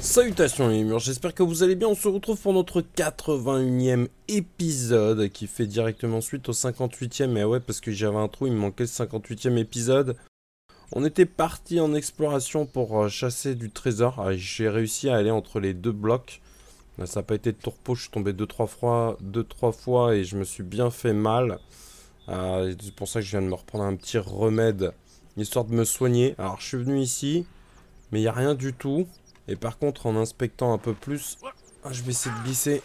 Salutations les murs, j'espère que vous allez bien, on se retrouve pour notre 81ème épisode qui fait directement suite au 58ème, et ouais parce que j'avais un trou, il me manquait le 58ème épisode. On était parti en exploration pour euh, chasser du trésor, ah, j'ai réussi à aller entre les deux blocs. Ça n'a pas été de tourpeau, je suis tombé 2-3 fois, deux, trois fois et je me suis bien fait mal. Euh, c'est pour ça que je viens de me reprendre un petit remède, histoire de me soigner. Alors je suis venu ici, mais il n'y a rien du tout. Et par contre, en inspectant un peu plus, ah, je vais essayer de glisser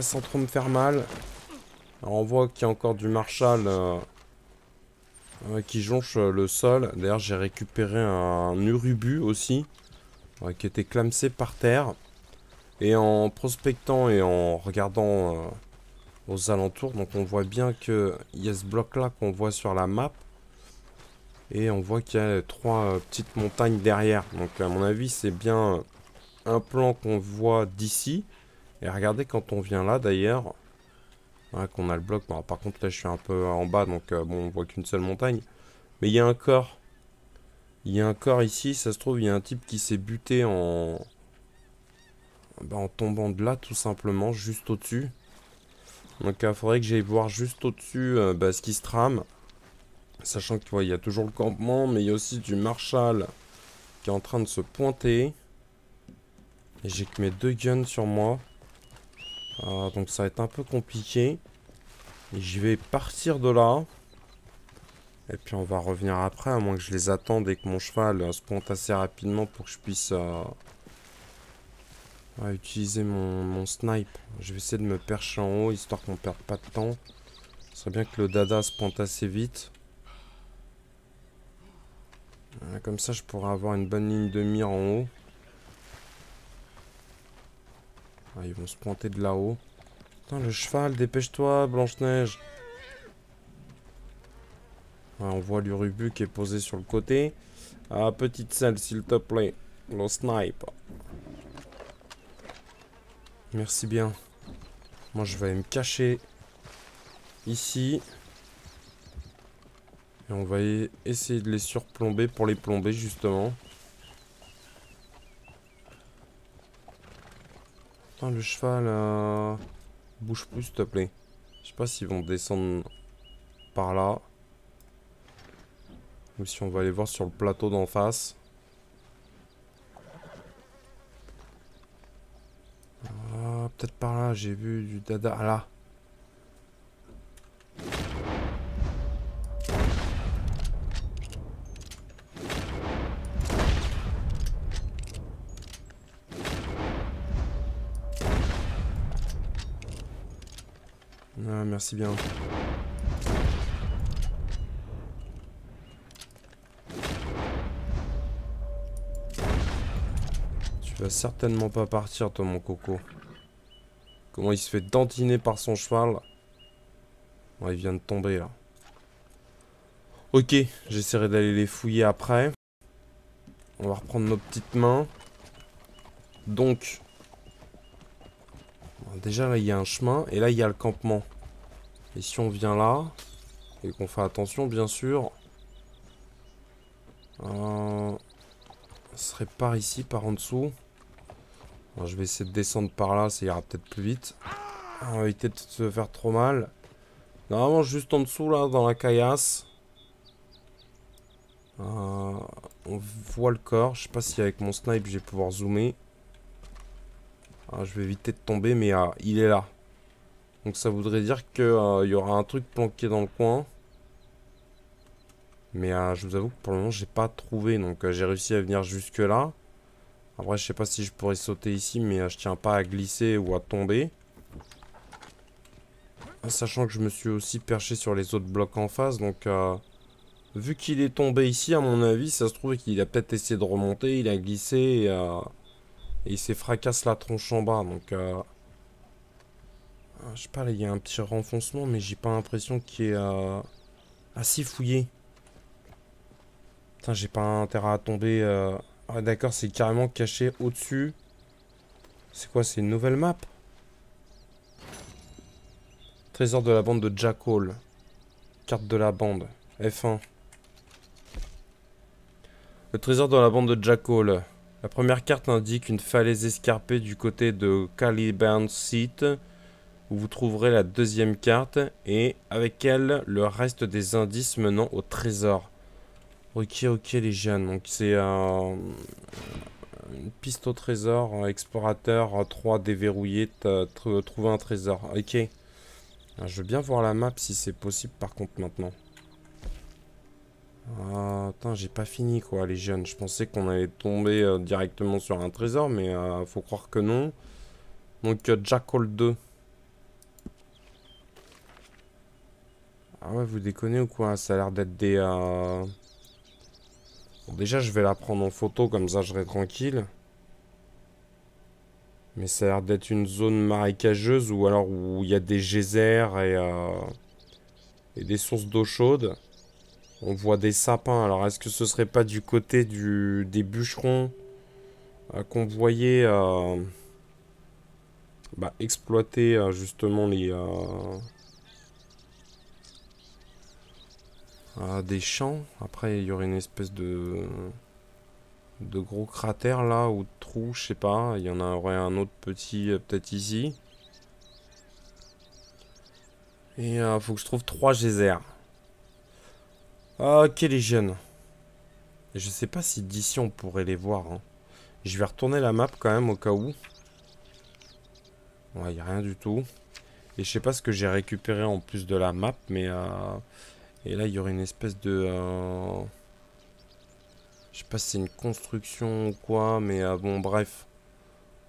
sans trop me faire mal. Alors on voit qu'il y a encore du Marshall euh, qui jonche le sol. D'ailleurs, j'ai récupéré un Urubu aussi, qui était clamsé par terre. Et en prospectant et en regardant euh, aux alentours, donc on voit bien qu'il y a ce bloc là qu'on voit sur la map. Et on voit qu'il y a trois euh, petites montagnes derrière. Donc à mon avis c'est bien un plan qu'on voit d'ici. Et regardez quand on vient là d'ailleurs. qu'on a le bloc. par contre là je suis un peu en bas donc euh, bon on voit qu'une seule montagne. Mais il y a un corps. Il y a un corps ici. Ça se trouve il y a un type qui s'est buté en... Bah, en tombant de là tout simplement. Juste au-dessus. Donc il faudrait que j'aille voir juste au-dessus euh, bah, ce qui se trame. Sachant qu'il y a toujours le campement, mais il y a aussi du Marshall qui est en train de se pointer. Et j'ai que mes deux guns sur moi. Ah, donc ça va être un peu compliqué. Et je vais partir de là. Et puis on va revenir après, à moins que je les attende et que mon cheval euh, se pointe assez rapidement pour que je puisse euh, utiliser mon, mon, snipe. Je vais essayer de me percher en haut, histoire qu'on perde pas de temps. Ce serait bien que le dada se pointe assez vite comme ça, je pourrais avoir une bonne ligne de mire en haut. Ah, ils vont se pointer de là-haut. Putain, le cheval, dépêche-toi, Blanche-Neige. on voit l'urubu qui est posé sur le côté. Ah, petite selle, s'il te plaît. Le snipe. Merci bien. Moi, je vais me cacher ici on va essayer de les surplomber pour les plomber justement. Putain, le cheval... Bouge plus s'il te plaît. Je sais pas s'ils vont descendre par là. Ou si on va aller voir sur le plateau d'en face. Ah, peut-être par là, j'ai vu du dada. Ah là merci bien. Tu vas certainement pas partir, toi, mon coco. Comment il se fait dentiner par son cheval. il vient de tomber, là. Ok, j'essaierai d'aller les fouiller après. On va reprendre nos petites mains. Donc, déjà là il y a un chemin et là il y a le campement. Et si on vient là, et qu'on fait attention bien sûr, euh, ce serait par ici, par en dessous. Je vais essayer de descendre par là, ça ira peut-être plus vite. On va éviter de se faire trop mal. Normalement juste en dessous là, dans la caillasse. Euh, on voit le corps. Je sais pas si avec mon snipe je vais pouvoir zoomer. Ah, je vais éviter de tomber, mais ah, il est là. Donc ça voudrait dire qu'il euh, y aura un truc planqué dans le coin. Mais euh, je vous avoue que pour le moment, j'ai pas trouvé. Donc j'ai réussi à venir jusque là. Après, je sais pas si je pourrais sauter ici, mais je tiens pas à glisser ou à tomber. Sachant que je me suis aussi perché sur les autres blocs en face. Donc, vu qu'il est tombé ici, à mon avis, ça se trouve qu'il a peut-être essayé de remonter. Il a glissé et, et il s'est fracassé la tronche en bas. Donc... Ah, je sais pas, il y a un petit renfoncement, mais j'ai pas l'impression qu'il est euh, assez fouillé. Putain, j'ai pas intérêt à tomber... Ah d'accord, c'est carrément caché au-dessus. C'est quoi, c'est une nouvelle map? Trésor de la bande de Jack Hall. Carte de la bande. F1. Le trésor dans la bande de Jackal. La première carte indique une falaise escarpée du côté de Caliban Seat, où vous trouverez la deuxième carte, et avec elle, le reste des indices menant au trésor. Ok, ok les jeunes, donc c'est un... une piste au trésor, explorateur 3 déverrouillé, trouver un trésor. Ok. Ah, je veux bien voir la map si c'est possible par contre maintenant. Ah, j'ai pas fini quoi, les jeunes. Je pensais qu'on allait tomber euh, directement sur un trésor, mais euh, faut croire que non. Donc, euh, Jackal 2. Ah ouais, vous déconnez ou quoi? Ça a l'air d'être des... Bon, déjà, je vais la prendre en photo, comme ça je serai tranquille. Mais ça a l'air d'être une zone marécageuse ou alors où il y a des geysers et, et des sources d'eau chaude. On voit des sapins. Alors, est-ce que ce serait pas du côté des bûcherons euh, qu'on voyait euh, bah, exploiter euh, justement les... des champs. Après, il y aurait une espèce de... de gros cratère là, ou de trou, je sais pas. Il y en aurait un autre petit peut-être ici. Et il faut que je trouve trois geysers. Ok les jeunes. Je sais pas si d'ici on pourrait les voir. Hein. Je vais retourner la map quand même au cas où. Ouais, il a rien du tout. Et je sais pas ce que j'ai récupéré en plus de la map, mais... Euh... Et là, il y aurait une espèce de... Euh... Je sais pas si c'est une construction ou quoi, mais euh, bon, bref.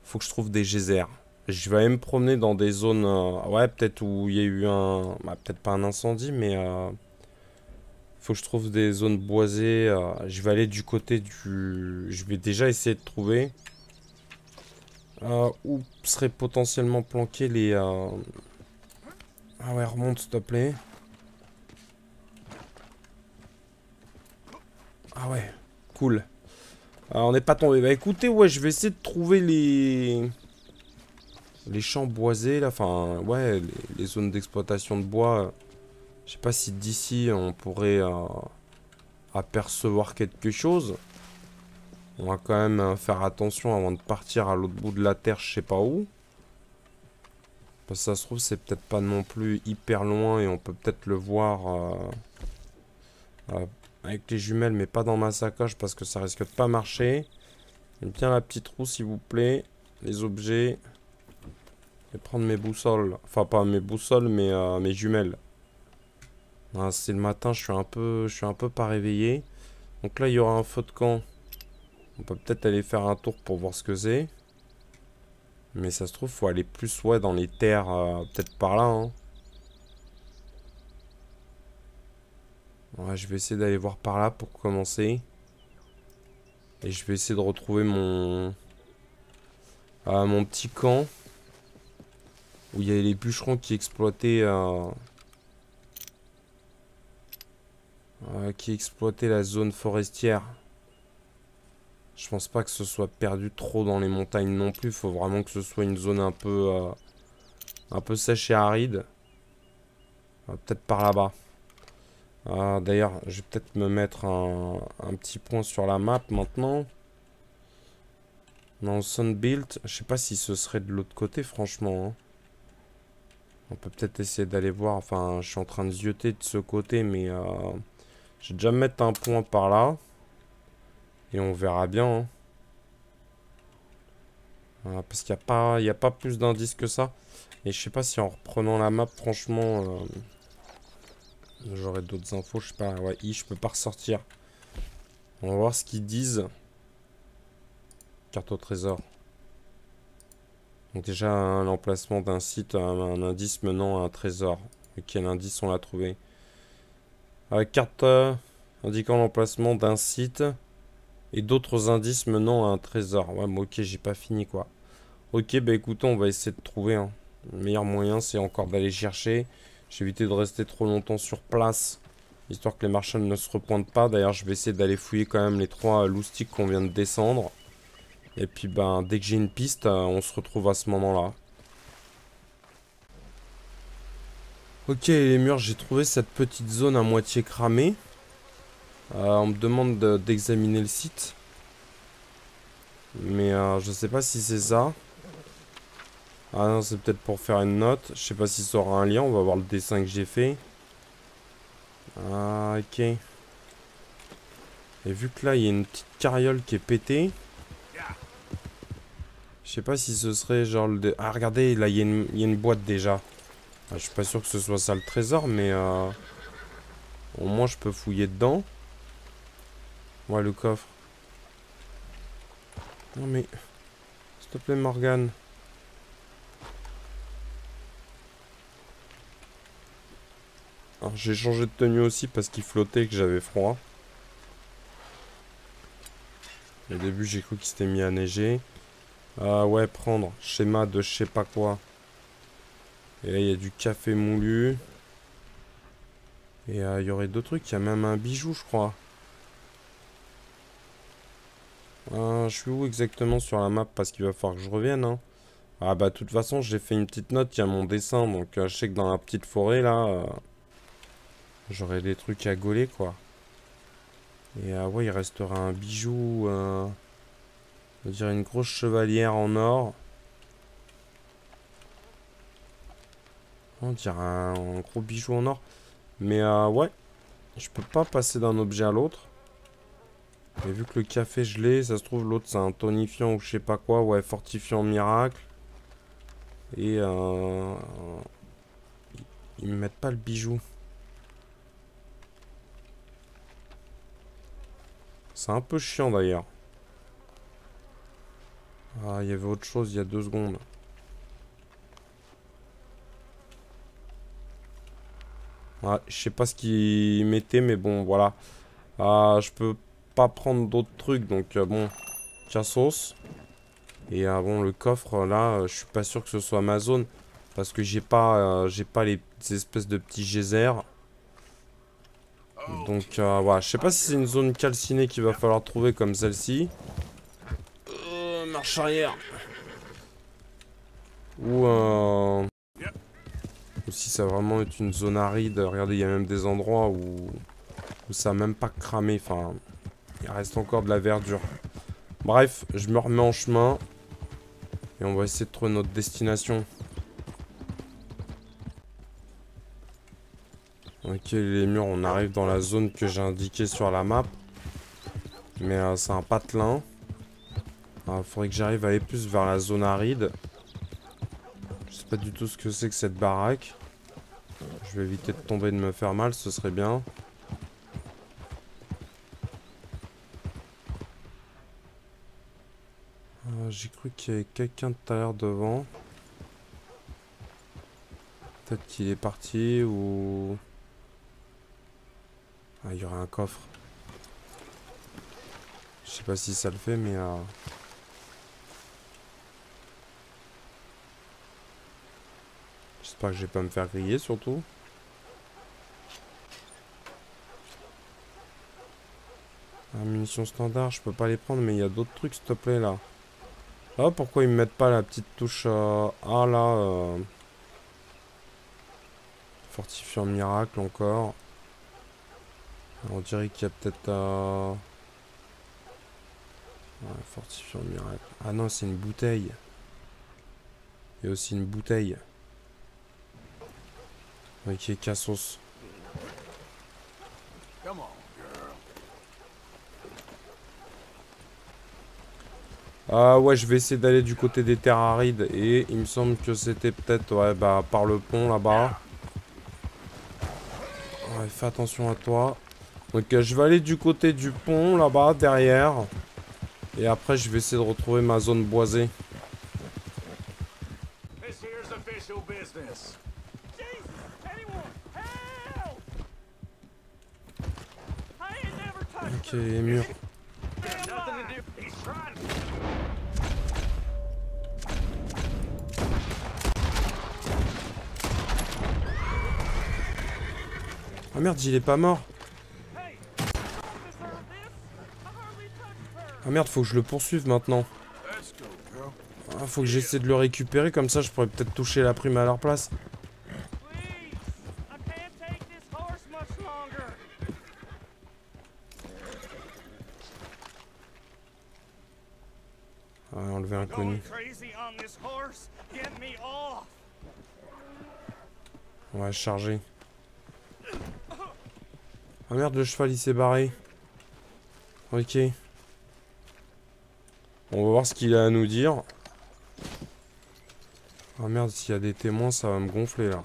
Faut que je trouve des geysers. Je vais aller me promener dans des zones... Euh, ouais, peut-être où il y a eu un... Bah, peut-être pas un incendie, mais... Faut que je trouve des zones boisées. Je vais aller du côté du... Je vais déjà essayer de trouver... Où seraient potentiellement planqués les... Ah ouais, remonte s'il te plaît. Ah ouais, cool. Alors, on n'est pas tombé. Bah écoutez, ouais, je vais essayer de trouver les... Les champs boisés, là. Enfin, ouais, les zones d'exploitation de bois je sais pas si d'ici on pourrait euh, apercevoir quelque chose. On va quand même euh, faire attention avant de partir à l'autre bout de la terre, je sais pas où. Parce que ça se trouve, c'est peut-être pas non plus hyper loin et on peut peut-être le voir euh, avec les jumelles, mais pas dans ma sacoche parce que ça risque de pas marcher. Bien la petite roue, s'il vous plaît. Les objets. Et prendre mes boussoles. Enfin, pas mes boussoles, mais mes jumelles. Ah, c'est le matin, je suis un peu je suis un peu pas réveillé. Donc là, il y aura un feu de camp. On peut peut-être aller faire un tour pour voir ce que c'est. Mais ça se trouve, faut aller plus ouais, dans les terres, euh, peut-être par là. Hein. Ouais, je vais essayer d'aller voir par là pour commencer. Et je vais essayer de retrouver mon... Euh, mon petit camp. Où il y avait les bûcherons qui exploitaient... Euh, qui exploitait la zone forestière. Je pense pas que ce soit perdu trop dans les montagnes non plus. Il faut vraiment que ce soit une zone un peu, euh, un peu sèche et aride. Peut-être par là-bas. Euh, d'ailleurs, je vais peut-être me mettre un, petit point sur la map maintenant. Dans Sunbuilt, je sais pas si ce serait de l'autre côté, franchement. Hein. On peut peut-être essayer d'aller voir. Enfin, je suis en train de zioter de ce côté, mais... Je vais déjà mettre un point par là. Et on verra bien. Hein. parce qu'il n'y a, pas, a pas plus d'indices que ça. Et je sais pas si en reprenant la map, franchement... Euh, j'aurai d'autres infos. Je sais pas. Ouais, I, je peux pas ressortir. On va voir ce qu'ils disent. Carte au trésor. Donc déjà, l'emplacement d'un site, un, indice menant à un trésor. quel indice on l'a trouvé? Carte euh, indiquant l'emplacement d'un site et d'autres indices menant à un trésor. Ouais, mais ok, j'ai pas fini quoi. Ok, bah écoutez, on va essayer de trouver. hein. Le meilleur moyen, c'est encore d'aller chercher. J'ai évité de rester trop longtemps sur place, histoire que les marchands ne se repointent pas. D'ailleurs, je vais essayer d'aller fouiller quand même les trois loustiques qu'on vient de descendre. Et puis, ben, dès que j'ai une piste, euh, on se retrouve à ce moment-là. Ok les murs, j'ai trouvé cette petite zone à moitié cramée. Euh, on me demande d'examiner le site. Mais euh, je sais pas si c'est ça. Ah non, c'est peut-être pour faire une note. Je sais pas si ça aura un lien. On va voir le dessin que j'ai fait. Ah, ok. Et vu que là, il y a une petite carriole qui est pétée. Je sais pas si ce serait genre le... Ah, regardez, là, il y, a une boîte déjà. Ah, je suis pas sûr que ce soit ça le trésor, mais... Euh, au moins, je peux fouiller dedans. Ouais, le coffre. Non, mais... S'il te plaît, Morgane. J'ai changé de tenue aussi parce qu'il flottait et que j'avais froid. Au début j'ai cru qu'il s'était mis à neiger. Ah ouais, prendre. Schéma de je sais pas quoi. Et là il y a du café moulu. Et euh, il y aurait d'autres trucs. Il y a même un bijou je crois. Ah, je suis où exactement sur la map? Parce qu'il va falloir que je revienne. Hein. Ah bah de toute façon j'ai fait une petite note, il y a mon dessin. Donc euh, je sais que dans la petite forêt là... Euh, J'aurais des trucs à gauler, quoi. Et ah ouais, il restera un bijou, on va dire une grosse chevalière en or. On dirait un, gros bijou en or. Mais euh, ouais, je peux pas passer d'un objet à l'autre. Et vu que le café je l'ai, ça se trouve l'autre c'est un tonifiant ou je sais pas quoi, ouais, fortifiant miracle. Et euh, ils me mettent pas le bijou. C'est un peu chiant d'ailleurs. Ah, il y avait autre chose il y a deux secondes. Ouais, je sais pas ce qu'il mettait, mais bon, voilà. Ah, je peux pas prendre d'autres trucs, donc euh, bon, cassos. Et ah, bon, le coffre, là, euh, je suis pas sûr que ce soit Amazon. Parce que j'ai pas, j'ai pas les espèces de petits geysers. Donc euh, voilà, je sais pas si c'est une zone calcinée qu'il va falloir trouver comme celle-ci. Euh, marche arrière. Ou euh... Ou si ça vraiment est une zone aride. Regardez, il y a même des endroits où, où ça a même pas cramé. Enfin, il reste encore de la verdure. Bref, je me remets en chemin. Et on va essayer de trouver notre destination. Ok les murs, on arrive dans la zone que j'ai indiquée sur la map. Mais euh, c'est un patelin. Il ah, faudrait que j'arrive à aller plus vers la zone aride. Je sais pas du tout ce que c'est que cette baraque. Je vais éviter de tomber et de me faire mal, ce serait bien. Ah, j'ai cru qu'il y avait quelqu'un tout à devant. Peut-être qu'il est parti ou... Ah, il y aura un coffre. Je sais pas si ça le fait, mais... Euh... J'espère que je vais pas me faire griller, surtout. Ah, munitions standard, je peux pas les prendre, mais il y a d'autres trucs, s'il te plaît, là. Ah, pourquoi ils me mettent pas la petite touche euh, A, là euh... Fortifiant miracle, encore. On dirait qu'il y a peut-être un... Ouais, fortifiant miracle. Ah non, c'est une bouteille. Il y a aussi une bouteille. Ok, cassos. Ah ouais, je vais essayer d'aller du côté des terres arides. Et il me semble que c'était peut-être ouais, bah, par le pont là-bas. Ouais, fais attention à toi. Donc je vais aller du côté du pont là-bas derrière. Et après je vais essayer de retrouver ma zone boisée. Ok, mur. Ah merde, il est pas mort. merde, faut que je le poursuive maintenant. Ah, faut que j'essaie de le récupérer, comme ça je pourrais peut-être toucher la prime à leur place. Ah, enlever un connu. On va charger. Ah merde, le cheval il s'est barré. Ok. On va voir ce qu'il a à nous dire. Ah merde, s'il y a des témoins, ça va me gonfler là.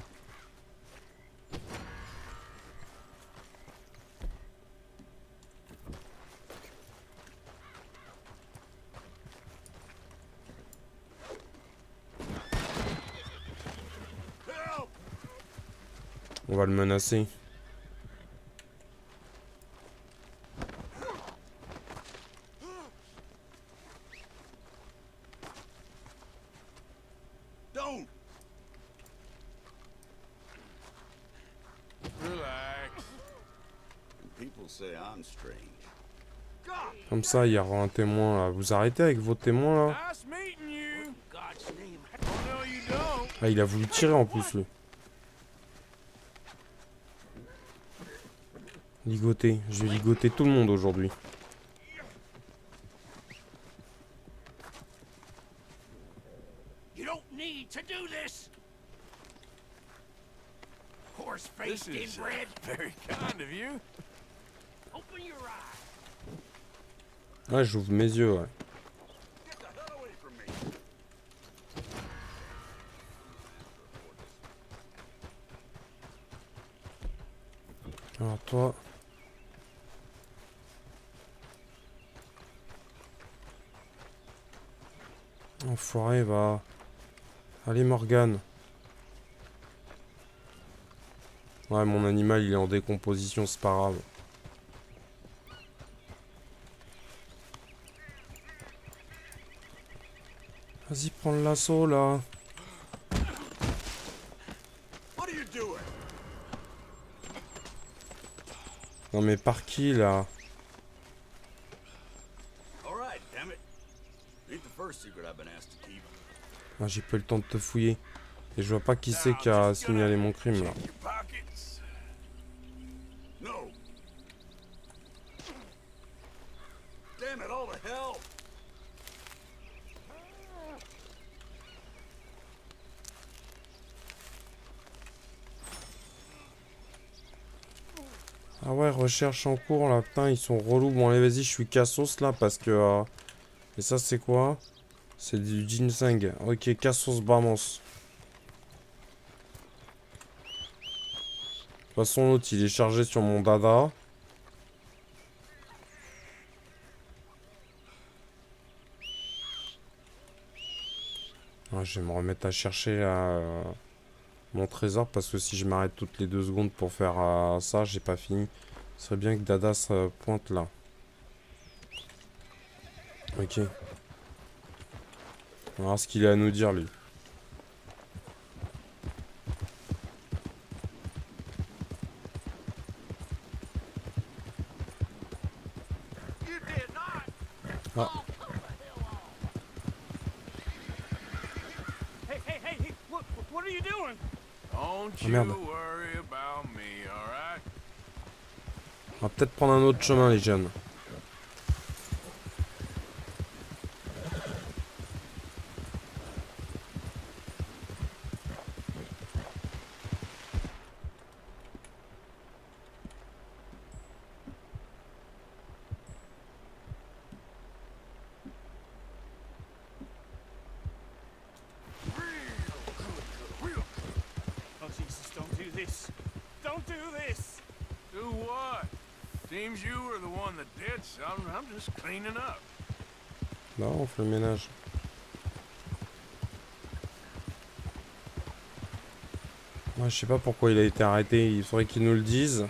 On va le menacer. Ça, il y aura un témoin là. Vous arrêtez avec vos témoins là. Ah, il a voulu tirer en plus lui. Ligoter. Je vais ligoter tout le monde aujourd'hui. Ouais, j'ouvre mes yeux, ouais. Alors toi... Enfoiré, va... Allez Morgane. Ouais, mon animal, il est en décomposition, c'est pas grave. Vas-y, prends le lasso, là. Non mais par qui, là? Ah, J'ai pas eu le temps de te fouiller. Et je vois pas qui c'est qui a signalé mon crime, là. Check your pockets. No. Damn it, all the hell! Ah ouais, recherche en cours là, putain, ils sont relous. Bon, allez, vas-y, je suis cassos là parce que. euh, Et ça, c'est quoi? C'est du ginseng. Ok, cassos vamos. De toute façon, l'autre il est chargé sur mon dada. Ah, je vais me remettre à chercher euh, mon trésor parce que si je m'arrête toutes les deux secondes pour faire euh, ça, j'ai pas fini. Ce serait bien que Dada se pointe là. Ok. On va voir ce qu'il a à nous dire lui. You did not. Ah. Hey, hey, hey, hey! What, what are you doing? Don't Oh, you merde. worry about me, alright? On va peut-être prendre un autre chemin les jeunes. Le ménage. Ouais, je sais pas pourquoi il a été arrêté. Il faudrait qu'il nous le dise.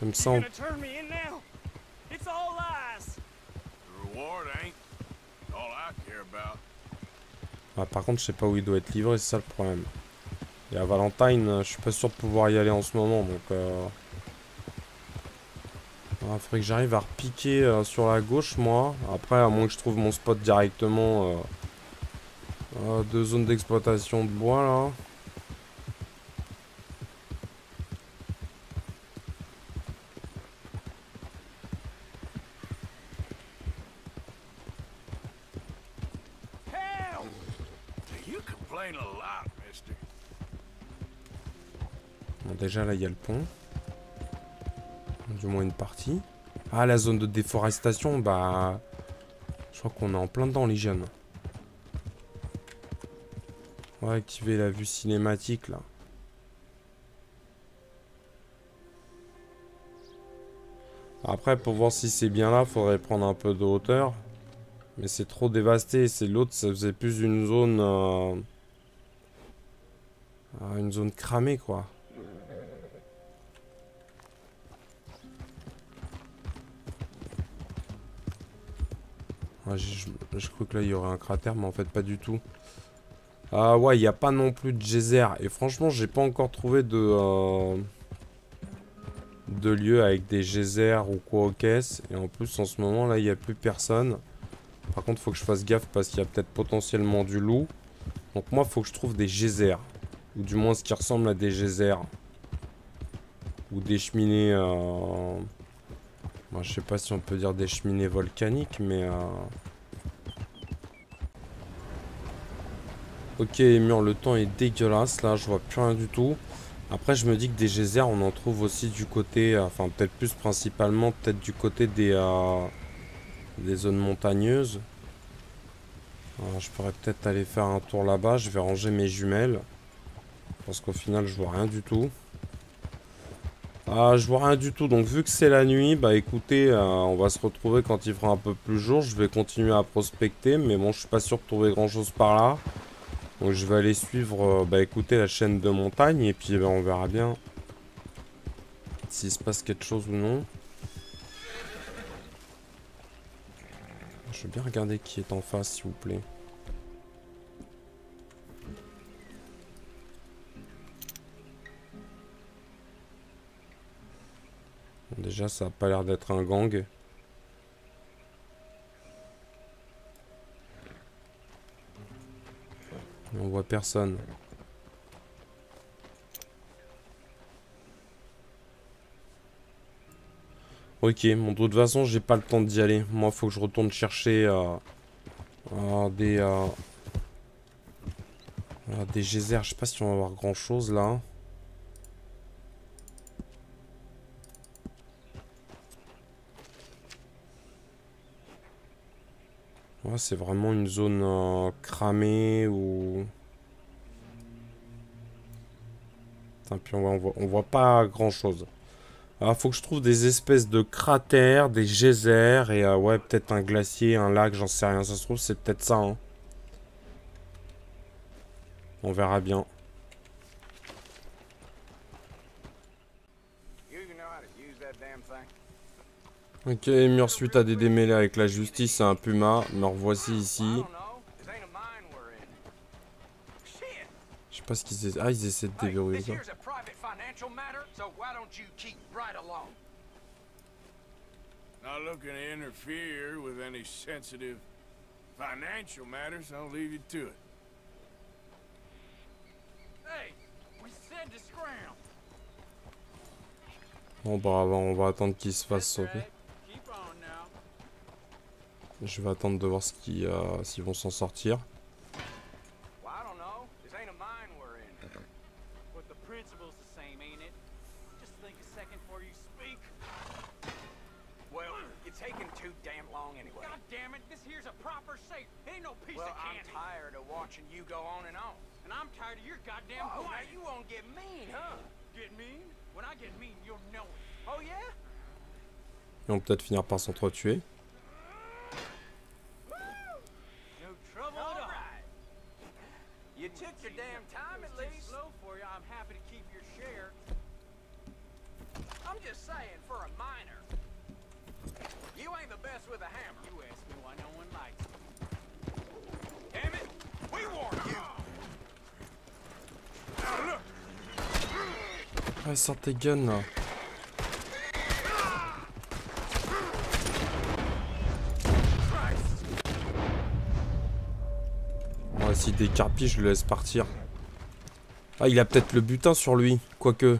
Comme ça, on... Ah, par contre, je sais pas où il doit être livré, c'est ça le problème. Et à Valentine, je suis pas sûr de pouvoir y aller en ce moment, donc... Euh... Faudrait que j'arrive à repiquer euh, sur la gauche, moi. Après, à moins que je trouve mon spot directement euh, euh, de zone d'exploitation de bois, là. Bon, déjà là, il y a le pont. Du moins une partie. Ah, la zone de déforestation, bah. Je crois qu'on est en plein dedans, les jeunes. On va activer la vue cinématique là. Après, pour voir si c'est bien là, faudrait prendre un peu de hauteur. Mais c'est trop dévasté. C'est l'autre, ça faisait plus une zone. euh, Une zone cramée quoi. Ah, je, je, crois que là il y aurait un cratère, mais en fait pas du tout. Ah ouais, il n'y a pas non plus de geyser. Et franchement, j'ai pas encore trouvé de, euh, de lieu avec des geysers ou quoi aux caisses. Et en plus, en ce moment là, il n'y a plus personne. Par contre, faut que je fasse gaffe parce qu'il y a peut-être potentiellement du loup. Donc moi, faut que je trouve des geysers. Ou du moins ce qui ressemble à des geysers. Ou des cheminées... Euh... Moi, je sais pas si on peut dire des cheminées volcaniques, mais... Euh... Ok, mur, le temps est dégueulasse. Là, je vois plus rien du tout. Après, je me dis que des geysers, on en trouve aussi du côté... euh, Enfin, peut-être plus principalement, peut-être du côté des... euh, des zones montagneuses. Euh, je pourrais peut-être aller faire un tour là-bas. Je vais ranger mes jumelles. Parce qu'au final, je vois rien du tout. Ah, je vois rien du tout. Donc, vu que c'est la nuit, bah écoutez, euh, on va se retrouver quand il fera un peu plus jour. Je vais continuer à prospecter. Mais bon, je suis pas sûr de trouver grand-chose par là. Donc, je vais aller suivre, euh, bah écoutez, la chaîne de montagne. Et puis, bah, on verra bien s'il se passe quelque chose ou non. Je veux bien regarder qui est en face, s'il vous plaît. Déjà, ça a pas l'air d'être un gang. On voit personne. Ok, bon, de toute façon, j'ai pas le temps d'y aller. Moi, faut que je retourne chercher euh, euh, des... Euh, des geysers. Je sais pas si on va avoir grand chose là. C'est vraiment une zone euh, cramée ou... Puis on voit, on voit, pas grand chose. Alors, faut que je trouve des espèces de cratères, des geysers et euh, ouais, peut-être un glacier, un lac, j'en sais rien. Ça se trouve, c'est peut-être ça. hein. On verra bien. You even know how to use that damn thing? Ok, mur suite à des démêlés avec la justice et un puma. Me revoici ici. Je sais pas ce qu'ils essaient. Ah, ils essaient de Hey, déverrouiller ça. here's a private financial matter, so why don't you keep right along? Not looking to interfere with any sensitive financial matters, I'll leave you to it. Hey, we said to scram. Bon, bah, on va attendre qu'ils se fassent That's sauver. Je vais attendre de voir euh, s'ils vont s'en sortir. Well, I don't know. This ain't a mine we're in. But the principle's the same, ain't it? Just think a second before you speak. Well, you're taking too damn long anyway. God damn it, this here's a proper safe. It ain't no piece Well, of I'm candy. tired of watching you go on and on. And I'm tired of your goddamn Oh, now quiet. you won't get mean, huh? Get mean? When I get mean, you'll know it. Oh, yeah? Ils vont peut-être finir par s'entretuer. No trouble All at all. right. You took your damn time at It's too least. slow for you. I'm happy to keep your share. I'm just saying, for a minor. You ain't the best a sors tes là. Ouais, s'il décarpille, je le laisse partir. Ah, il a peut-être le butin sur lui, quoique.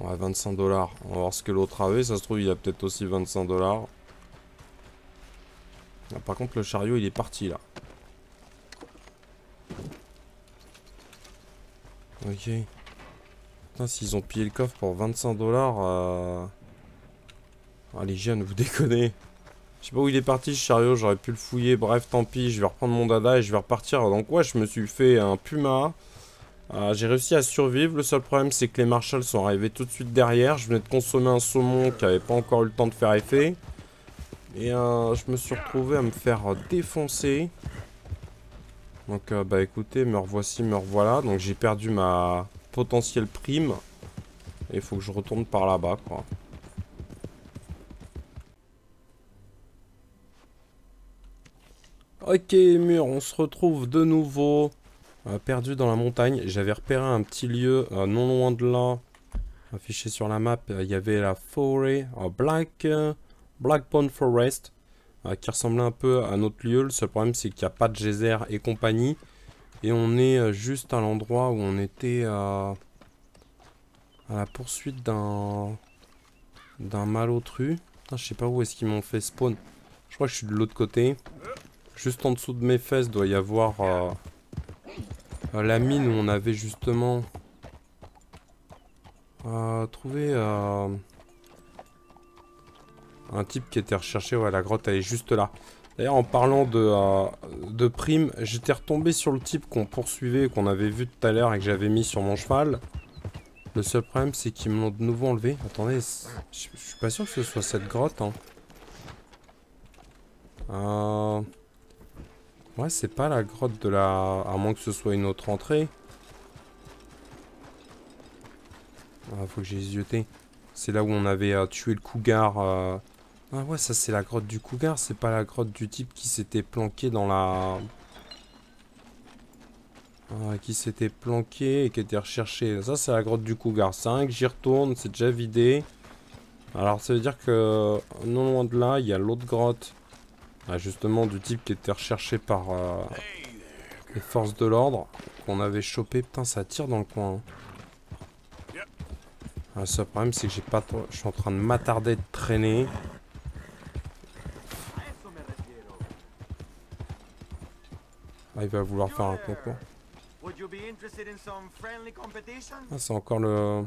Ouais, 25 dollars. On va voir ce que l'autre avait. Ça se trouve, il a peut-être aussi 25 dollars. Ah, par contre, le chariot, il est parti là. Ok. Putain, s'ils ont pillé le coffre pour 25 dollars. Euh... Ah, les vous déconnez. Je sais pas où il est parti ce chariot, j'aurais pu le fouiller. Bref, tant pis, je vais reprendre mon dada et je vais repartir. Donc, ouais, je me suis fait un puma. Euh, j'ai réussi à survivre. Le seul problème, c'est que les marshals sont arrivés tout de suite derrière. Je venais de consommer un saumon qui avait pas encore eu le temps de faire effet. Et euh, je me suis retrouvé à me faire défoncer. Donc, euh, bah écoutez, me revoici, me revoilà. Donc, j'ai perdu ma potentielle prime. Et il faut que je retourne par là-bas, quoi. Ok, mur, on se retrouve de nouveau euh, perdu dans la montagne. J'avais repéré un petit lieu euh, non loin de là, affiché sur la map. Euh, il y avait la forêt Black, Black Pond Forest, qui ressemblait un peu à notre lieu. Le seul problème, c'est qu'il n'y a pas de geyser et compagnie. Et on est juste à l'endroit où on était à la poursuite d'un d'un malotru. je sais pas où est-ce qu'ils m'ont fait spawn. Je crois que je suis de l'autre côté. Juste en dessous de mes fesses doit y avoir euh, euh, la mine où on avait justement euh, trouvé un type qui était recherché. Ouais, la grotte elle est juste là. D'ailleurs, en parlant de, de prime, j'étais retombé sur le type qu'on poursuivait, qu'on avait vu tout à l'heure et que j'avais mis sur mon cheval. Le seul problème, c'est qu'ils me l'ont de nouveau enlevé. Attendez, je suis pas sûr que ce soit cette grotte. Hein. Euh... Ouais, c'est pas la grotte de la... À moins que ce soit une autre entrée. Ah, faut que j'ai zioté. C'est là où on avait euh, tué le cougar. Euh. Ah ouais, ça c'est la grotte du cougar. C'est pas la grotte du type qui s'était planqué dans la... Ah, qui s'était planqué et qui était recherché. Ça c'est la grotte du cougar. 5, j'y retourne, c'est déjà vidé. Alors ça veut dire que non loin de là, il y a l'autre grotte ah, justement, du type qui était recherché par euh, les forces de l'ordre, qu'on avait chopé. Putain, ça tire dans le coin. Hein. Ah, le seul problème, c'est que j'ai pas Je suis en train de m'attarder de traîner. Ah, il va vouloir faire un concours. Ah, c'est encore le...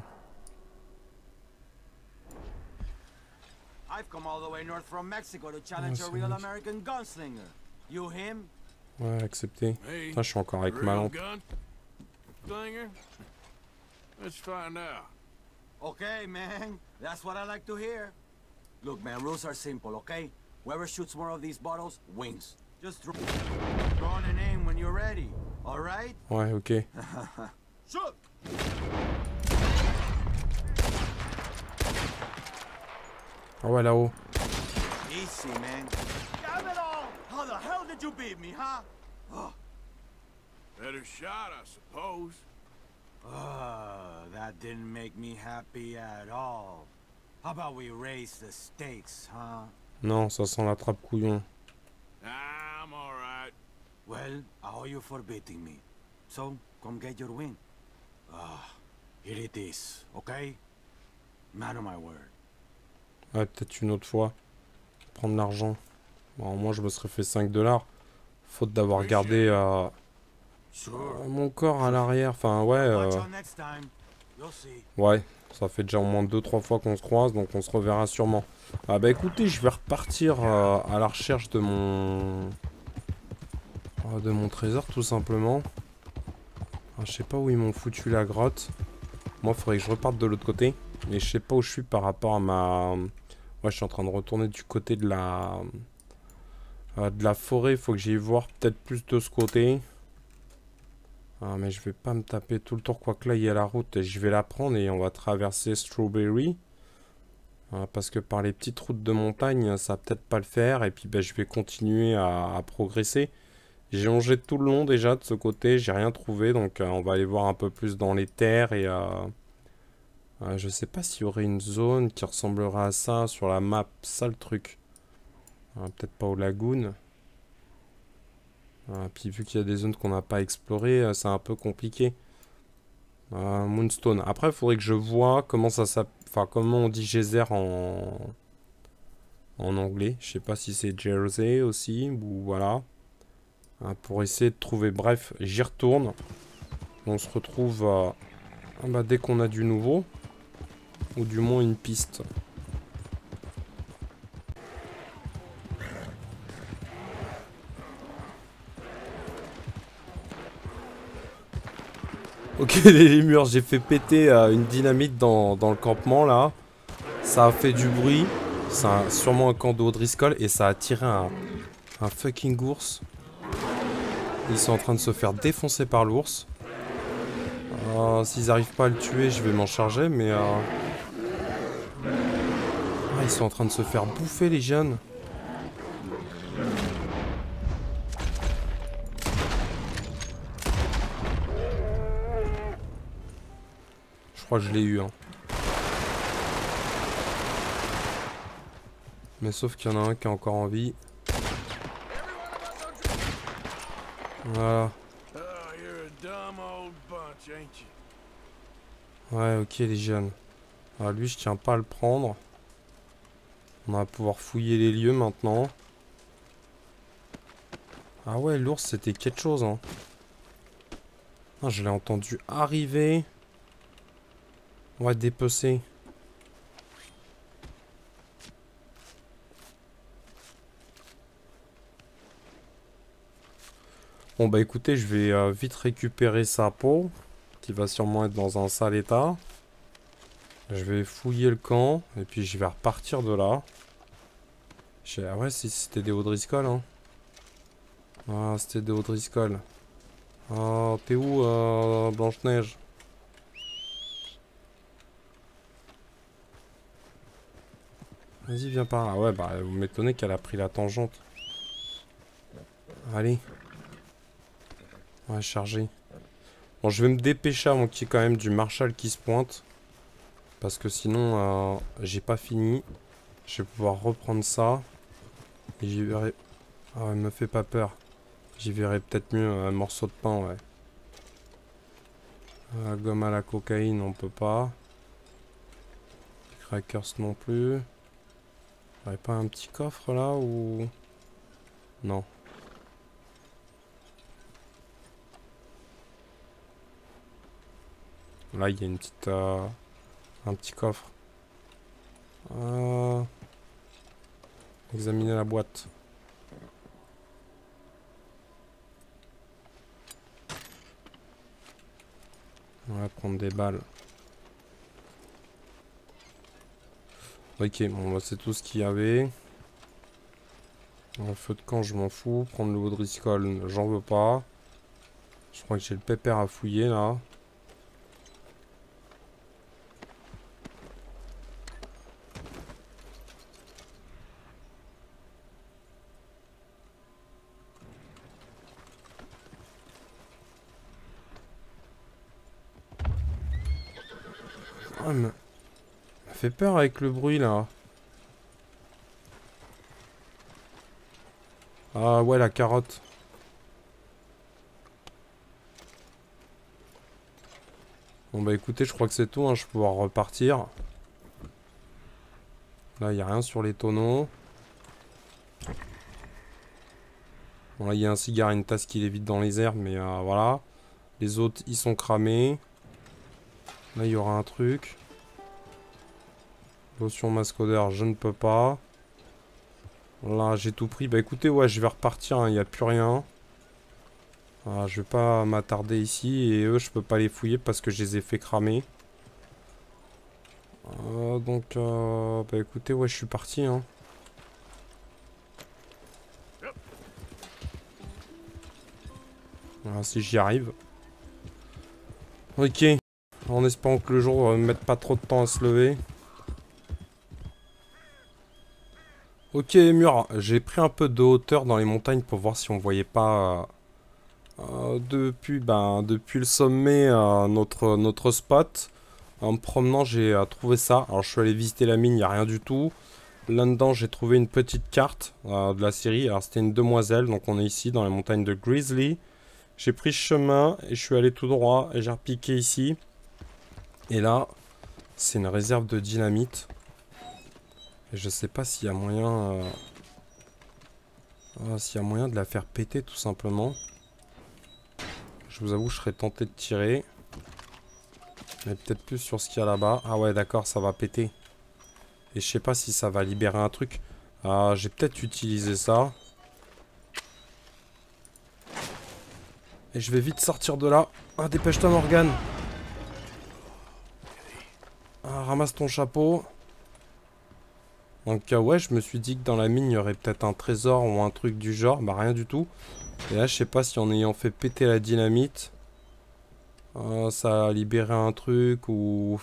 come all the way north from Mexico to challenge a real American gunslinger. You him? Ouais, accepté. Putain, je suis encore avec ma lampe. Slinger? Let's find out. Okay, man. That's what I like to hear. Look, man, rules are simple, okay? Whoever shoots more of these bottles wins. Just draw, draw a name when you're ready, alright? Ouais, ok. Shoot! Me, huh? Oh. Better shot, I suppose. That didn't make me happy at all. How about we raise the stakes, huh? Non, ça sent la trappe couillon. I'm. Well, I owe you for beating me. So, come get your win. Ah, here it is, okay? Man of my word. Ouais, peut-être une autre fois. Prendre l'argent. Bon, moi, je me serais fait 5 dollars. Faute d'avoir gardé euh, mon corps à l'arrière. Enfin, ouais. Euh, ouais, ça fait déjà au moins 2-3 fois qu'on se croise, donc on se reverra sûrement. Ah bah écoutez, je vais repartir euh, à la recherche de mon... de mon trésor, tout simplement. Ah, je sais pas où ils m'ont foutu la grotte. Moi, il faudrait que je reparte de l'autre côté. Mais je sais pas où je suis par rapport à ma... Ouais, je suis en train de retourner du côté de la... Euh, de la forêt. Il faut que j'aille voir peut-être plus de ce côté. Ah, mais je vais pas me taper tout le tour. Quoique là, il y a la route. Je vais la prendre et on va traverser Strawberry. Ah, parce que par les petites routes de montagne, ça va peut-être pas le faire. Et puis, ben, je vais continuer à, progresser. J'ai longé tout le long déjà de ce côté. J'ai rien trouvé. Donc, euh, on va aller voir un peu plus dans les terres et... Euh, euh, je sais pas s'il y aurait une zone qui ressemblera à ça sur la map, ça le truc. Euh, peut-être pas aux lagoons. Euh, puis vu qu'il y a des zones qu'on n'a pas explorées, c'est un peu compliqué. Euh, Moonstone. Après, il faudrait que je vois comment ça. Enfin, comment on dit geyser en... En anglais. Je sais pas si c'est Jersey aussi, ou voilà. Euh, pour essayer de trouver... Bref, j'y retourne. On se retrouve euh, ah bah, dès qu'on a du nouveau. Ou du moins une piste. Ok les murs, j'ai fait péter euh, une dynamite dans, dans le campement là. Ça a fait du bruit. C'est sûrement un camp d'Audriscoll et ça a tiré un, fucking ours. Ils sont en train de se faire défoncer par l'ours. Euh, S'ils arrivent pas à le tuer, je vais m'en charger, mais... euh, ils sont en train de se faire bouffer les jeunes. Je crois que je l'ai eu. Hein. Mais sauf qu'il y en a un qui est encore en vie. Voilà. Ouais, ok les jeunes. Ah, lui, je tiens pas à le prendre. On va pouvoir fouiller les lieux maintenant. Ah ouais, l'ours, c'était quelque chose, hein. Ah, je l'ai entendu arriver. On va dépecer. Bon bah écoutez, je vais euh, vite récupérer sa peau, qui va sûrement être dans un sale état. Je vais fouiller le camp, et puis je vais repartir de là. Ah ouais, c'était des Audriscoll, hein. Ah, c'était des Audriscoll. Ah, t'es où, euh, Blanche-Neige? Vas-y, viens par là. Ah ouais, bah, vous m'étonnez qu'elle a pris la tangente. Allez. Ouais, chargé. Bon, je vais me dépêcher avant qu'il y ait quand même du Marshall qui se pointe. Parce que sinon, euh, j'ai pas fini. Je vais pouvoir reprendre ça. Et j'y verrai... Ah ouais, me fait pas peur. J'y verrai peut-être mieux un morceau de pain, ouais. La gomme à la cocaïne, on peut pas. Crackers non plus. J'aurais pas un petit coffre là ou... Non. Là, il y a une petite... euh, un petit coffre. Euh, Examiner la boîte. On va prendre des balles. Ok, bon, bah, c'est tout ce qu'il y avait. Un feu de camp, je m'en fous. Prendre le Vaudriscoll, j'en veux pas. Je crois que j'ai le pépère à fouiller là. Ah, mais... Ça fait peur avec le bruit là. Ah ouais, la carotte. Bon bah écoutez, je crois que c'est tout, hein, je vais pouvoir repartir. Là, il n'y a rien sur les tonneaux. Bon là, il y a un cigare et une tasse qui lévite dans les airs, mais euh, voilà. Les autres, ils sont cramés. Là, il y aura un truc. Lotion masque odeur, je ne peux pas. Là, j'ai tout pris. Bah écoutez, ouais, je vais repartir, hein, il n'y a plus rien. Ah, je vais pas m'attarder ici. Et eux, je peux pas les fouiller parce que je les ai fait cramer. Euh, donc, euh, bah écoutez, ouais, je suis parti. Hein. Voilà, si j'y arrive. Ok. En espérant que le jour ne mette pas trop de temps à se lever. Ok Mur, j'ai pris un peu de hauteur dans les montagnes pour voir si on voyait pas euh, euh, depuis, ben, depuis le sommet euh, notre, notre spot. En me promenant j'ai trouvé ça. Alors je suis allé visiter la mine, il n'y a rien du tout. Là-dedans j'ai trouvé une petite carte de la série. Alors c'était une demoiselle, donc on est ici dans les montagnes de Grizzly. J'ai pris chemin et je suis allé tout droit et j'ai repiqué ici. Et là, c'est une réserve de dynamite. Et je sais pas s'il y a moyen... euh, ah, s'il y a moyen de la faire péter tout simplement. Je vous avoue, je serais tenté de tirer. Mais peut-être plus sur ce qu'il y a là-bas. Ah ouais, d'accord, ça va péter. Et je sais pas si ça va libérer un truc. Ah, j'ai peut-être utilisé ça. Et je vais vite sortir de là. Ah, dépêche-toi, Morgane. Ah, ramasse ton chapeau. Donc, euh, ouais, je me suis dit que dans la mine, il y aurait peut-être un trésor ou un truc du genre. Bah, rien du tout. Et là, je sais pas si en ayant fait péter la dynamite, euh, ça a libéré un truc ou.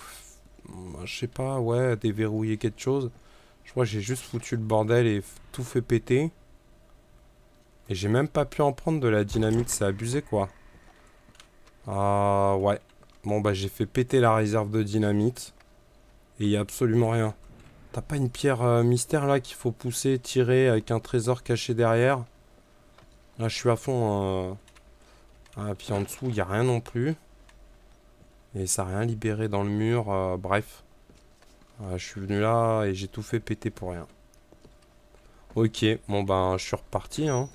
Bah, Je sais pas, ouais, déverrouiller quelque chose. Je crois que j'ai juste foutu le bordel et tout fait péter. Et j'ai même pas pu en prendre de la dynamite, c'est abusé quoi. Ah ouais. Bon bah j'ai fait péter la réserve de dynamite. Et il y a absolument rien. T'as pas une pierre euh, mystère là qu'il faut pousser, tirer avec un trésor caché derrière? Là je suis à fond. euh. Ah puis en dessous il a rien non plus. Et ça a rien libéré dans le mur, euh, bref. Euh, je suis venu là et j'ai tout fait péter pour rien. Ok, bon ben je suis reparti hein.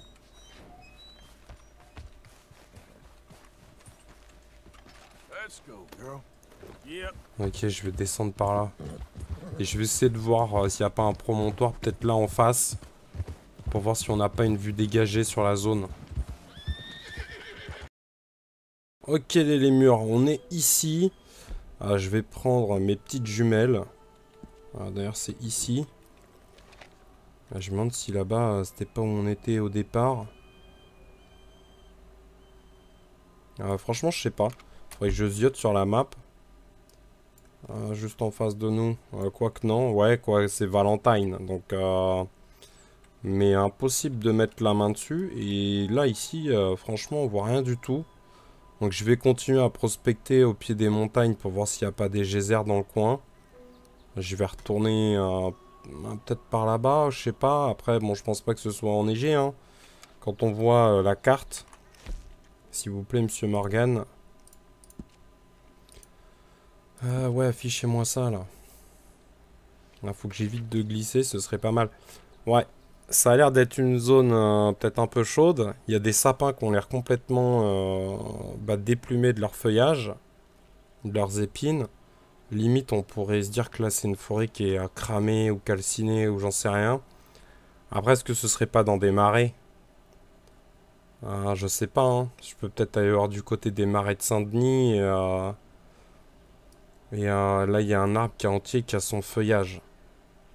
Ok, je vais descendre par là. Et je vais essayer de voir euh, s'il n'y a pas un promontoire, peut-être là en face. Pour voir si on n'a pas une vue dégagée sur la zone. Ok les, murs, on est ici. Ah, je vais prendre mes petites jumelles. Ah, D'ailleurs c'est ici. Ah, je me demande si là-bas euh, c'était pas où on était au départ. Ah, franchement je sais pas. Faudrait que je ziote sur la map. Euh, juste en face de nous. Euh, Quoique non, ouais, quoi, c'est Valentine. Donc, euh, mais impossible de mettre la main dessus. Et là, ici, euh, franchement, on voit rien du tout. Donc, je vais continuer à prospecter au pied des montagnes pour voir s'il n'y a pas des geysers dans le coin. Je vais retourner peut-être par là-bas, je sais pas. Après, bon, je pense pas que ce soit enneigé. Hein. Quand on voit la carte, s'il vous plaît, monsieur Morgan. Ah ouais, affichez-moi ça là. Il faut que j'évite de glisser, ce serait pas mal. Ouais, ça a l'air d'être une zone euh, peut-être un peu chaude. Il y a des sapins qui ont l'air complètement euh, bah, déplumés de leur feuillage, de leurs épines. Limite, on pourrait se dire que là c'est une forêt qui est euh, cramée ou calcinée ou j'en sais rien. Après, est-ce que ce serait pas dans des marais? Ah, Je sais pas, hein. je peux peut-être aller voir du côté des marais de Saint-Denis et. euh, là, il y a un arbre qui est entier qui a son feuillage.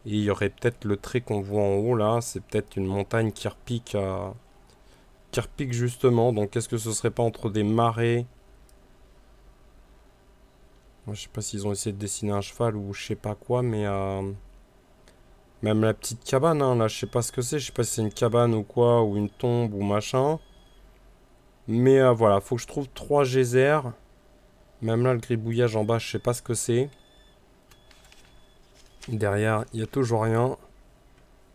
Et il y aurait peut-être le trait qu'on voit en haut là, c'est peut-être une montagne qui repique, euh, qui repique justement. Donc, est-ce que ce serait pas entre des marais? Moi, je sais pas s'ils ont essayé de dessiner un cheval ou je sais pas quoi, mais euh, même la petite cabane, hein, là, je sais pas ce que c'est. Je sais pas si c'est une cabane ou quoi, ou une tombe ou machin. Mais euh, voilà, faut que je trouve trois geysers. Même là, le gribouillage en bas, je sais pas ce que c'est. Derrière, il y a toujours rien.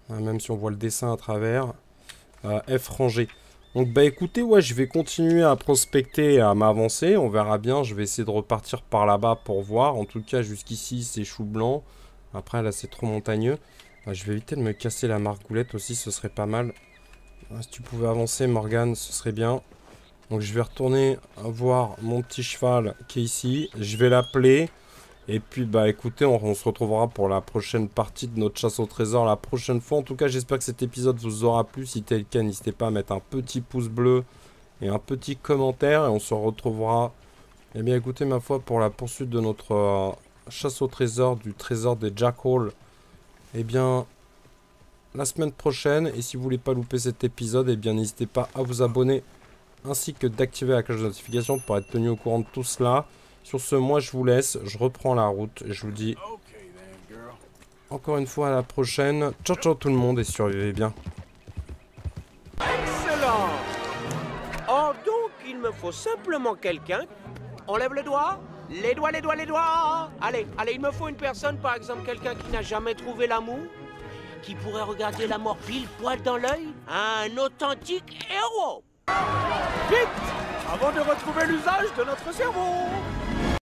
Ah, Même si on voit le dessin à travers. Euh, F rangé. Donc bah écoutez, ouais, je vais continuer à prospecter et à m'avancer. On verra bien. Je vais essayer de repartir par là-bas pour voir. En tout cas, jusqu'ici, c'est chou blanc. Après, là, c'est trop montagneux. Ah, je vais éviter de me casser la margoulette aussi, ce serait pas mal. Ah, si tu pouvais avancer, Morgane, ce serait bien. Donc je vais retourner voir mon petit cheval qui est ici. Je vais l'appeler. Et puis bah écoutez, on, se retrouvera pour la prochaine partie de notre chasse au trésor la prochaine fois. En tout cas, j'espère que cet épisode vous aura plu. Si tel cas, n'hésitez pas à mettre un petit pouce bleu et un petit commentaire. Et on se retrouvera, eh bien écoutez ma foi, pour la poursuite de notre euh, chasse au trésor, du trésor des Jackal. Eh bien, la semaine prochaine. Et si vous voulez pas louper cet épisode, eh bien n'hésitez pas à vous abonner ainsi que d'activer la cloche de notification pour être tenu au courant de tout cela. Sur ce, moi je vous laisse, je reprends la route et je vous dis encore une fois à la prochaine. Ciao ciao tout le monde et survivez bien. Excellent Oh donc, il me faut simplement quelqu'un. On lève le doigt Les doigts, les doigts, les doigts Allez, allez, il me faut une personne, par exemple quelqu'un qui n'a jamais trouvé l'amour, qui pourrait regarder la mort pile poil dans l'œil. Un authentique héros Vite! Avant de retrouver l'usage de notre cerveau